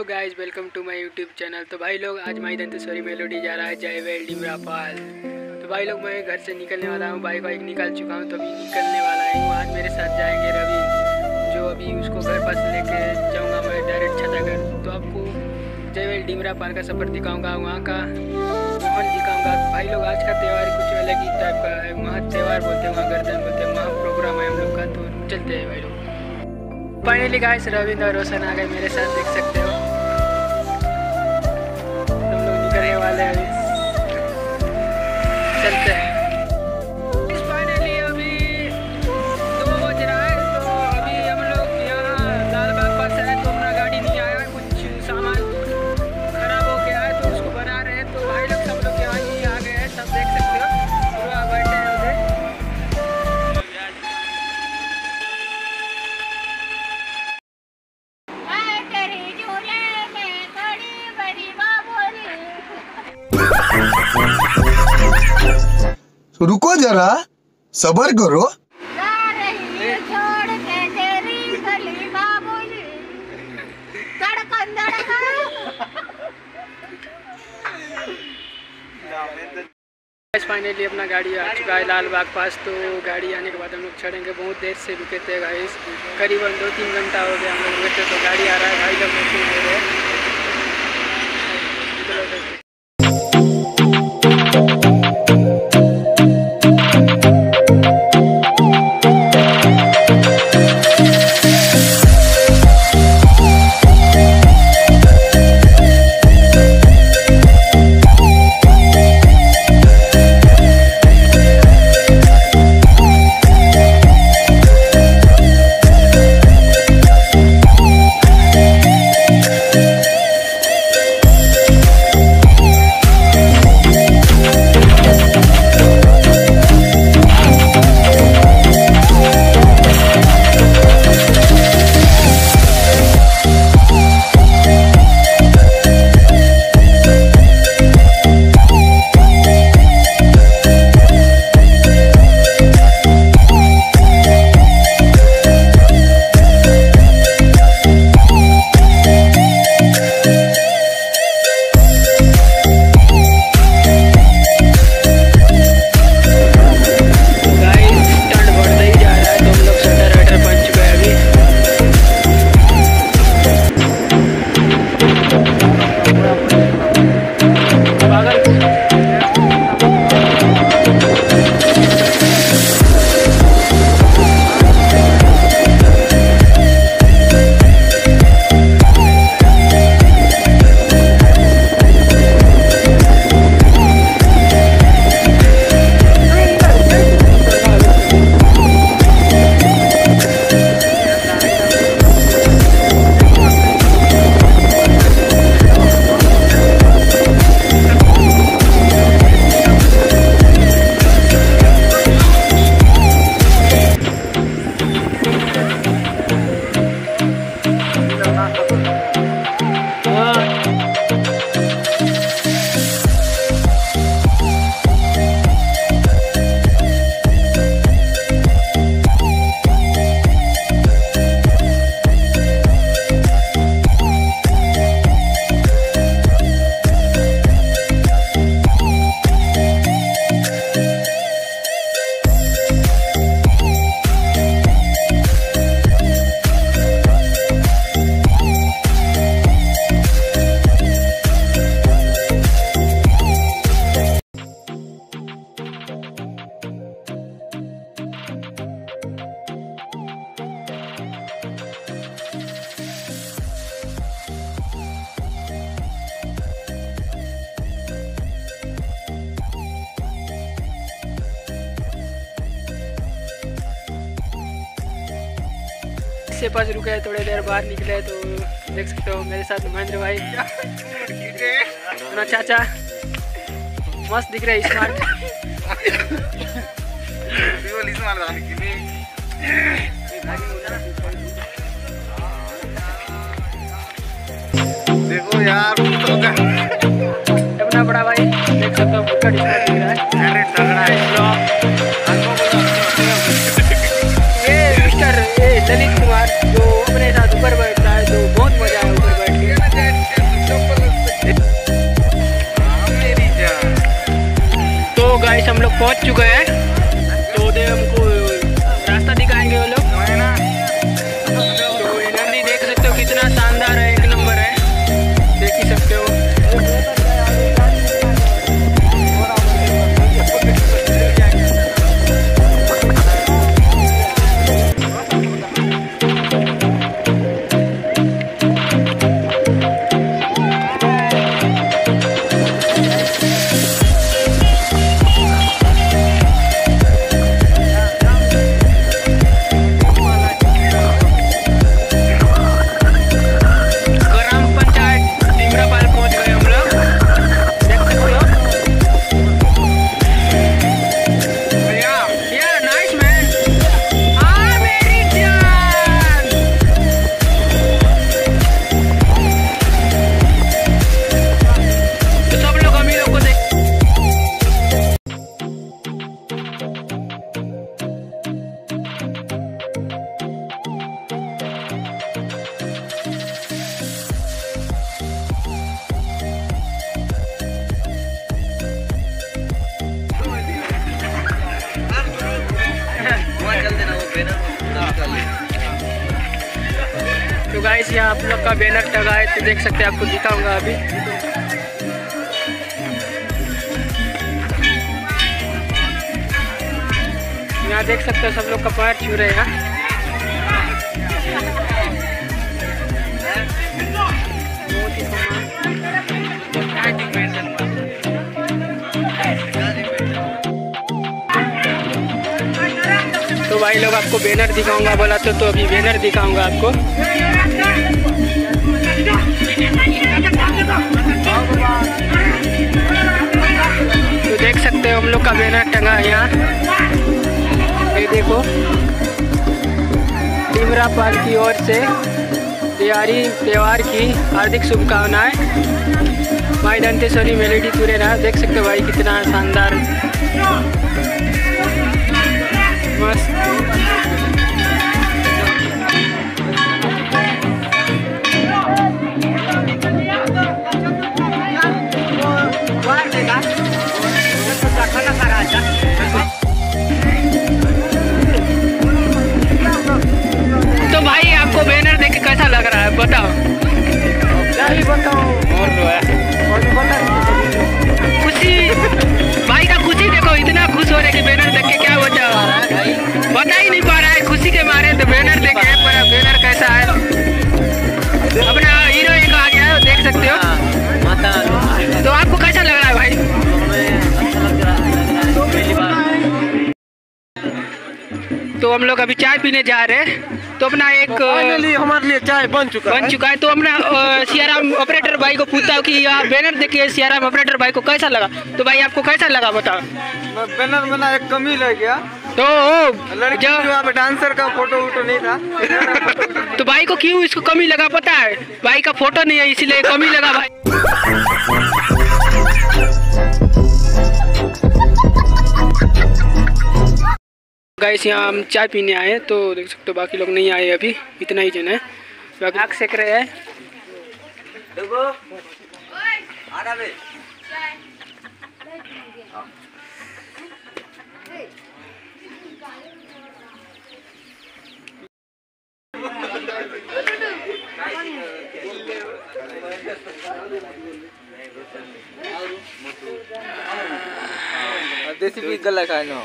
Guys welcome to my YouTube channel तो भाई लोग, आज माई दंतेश्वरी मेलोडी जा रहा है, जय वेल डिमरा पाल तो भाई लोग, मैं घर से निकलने वाला हूँ, बाइक वाइक निकाल चुका हूँ तो अभी निकलने वाला हूँ। आज मेरे साथ जाएँगे रवि, जो अभी उसको घर पास लेके जाऊँगा मैं डायरेक्ट छतागढ़ तो आपको जय वेल डिमरा पाल का सफ़र दिखाऊँगा, वहाँ का माहौल दिखाऊँगा। भाई लोग, आज का त्यौहार कुछ अलग ही टाइप का है। वहाँ त्यौहार बोलते हैं, वहाँ गर्दन बोलते हैं, वहाँ प्रोग्राम है हम लोग का तो चलते हैं भाई लोग। फाइनली गाइस रविंद्र रोशन आ गए मेरे साथ, देख सकते हो। लोग निकलने रुको जरा सबर करो। जा रही छोड़ के तेरी गली बाबोली। धड़कन धड़कन फाइनली अपना गाड़ी आ चुका है लाल बाग पास। तो गाड़ी आने के बाद हम लोग चढ़ेंगे बहुत देर से रुके थे गाइस करीबन दो तीन घंटा हो गया हम लोग रुके थे तो गाड़ी आ रहा है भाई लोग से पास रुके थोड़ी देर बाहर निकले तो देख सकते हो मेरे साथ महेंद्र भाई। अपना चाचा। मस्त दिख रहे स्मार्ट देखो यार तो अपना बड़ा भाई देख सकते हो दिख रहा है। पहुँच चुका है। गाइस यहाँ आप लोग का बैनर टंगा है तो देख सकते हैं, आपको दिखाऊँगा अभी यहाँ देख सकते हो, सब लोग का पैर छू रहे हैं, ही। तो भाई लोग, आपको बैनर दिखाऊँगा, बोला तो तो अभी बैनर दिखाऊँगा आपको तो देख सकते हो हम लोग का बैनर टंगा है यहाँ। ये देखो। टिमरा पाल की ओर से दिवाली त्यौहार की हार्दिक शुभकामनाएँ। भाई दंतेश्वरी मेलेडी तुरे रहा। देख सकते हो भाई कितना शानदार। मस्त। बताओ। बताओ। खुशी। भाई का खुशी देखो इतना खुश हो रहे कि बैनर देख के क्या बचा बता ही नहीं पा रहा है खुशी के मारे तो बैनर देखे पर बैनर कैसा है? अपना हीरो एक आ गया देख सकते हो। तो आपको कैसा लग रहा है भाई? तो हम लोग अभी चाय पीने जा रहे हैं। तो अपना एक फाइनली हमारे लिए चाय बन चुका बन है। चुका है। तो अपना सियाराम ऑपरेटर भाई को पूछता हूँ कि आप बैनर देखिए सियाराम ऑपरेटर भाई को कैसा लगा? तो भाई आपको कैसा लगा बताओ? बैनर में ना एक कमी रह गया। तो लड़की जो डांसर का फ़ोटो वोटो नहीं था। तो भाई को क्यों इसको कमी लगा पता है? भाई का फ़ोटो नहीं है इसीलिए कमी लगा भाई। गाइस यहाँ हम चाय पीने आए हैं तो देख सकते हो बाकी लोग नहीं आए अभी इतना ही जन है। बाकी आग सेक रहे हैं। देसी भी गला खाए ना।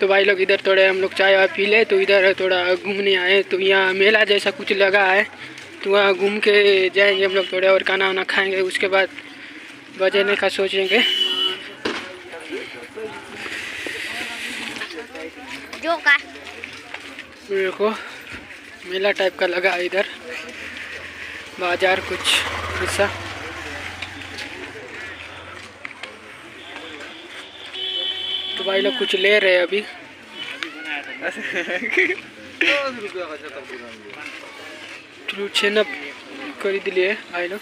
तो भाई लोग इधर थोड़े हम लोग चाय वाय पी ले तो इधर थोड़ा घूमने आए तो यहाँ मेला जैसा कुछ लगा है। तो वहाँ घूम के जाएँगे हम लोग थोड़े और खाना वाना खाएँगे उसके बाद बजने का सोचेंगे। जो का देखो मेला टाइप का लगा इधर। बाज़ार कुछ ऐसा। भाई लोग कुछ ले रहे अभी। चलो खरीद लिए भाई लोग।